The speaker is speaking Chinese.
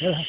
来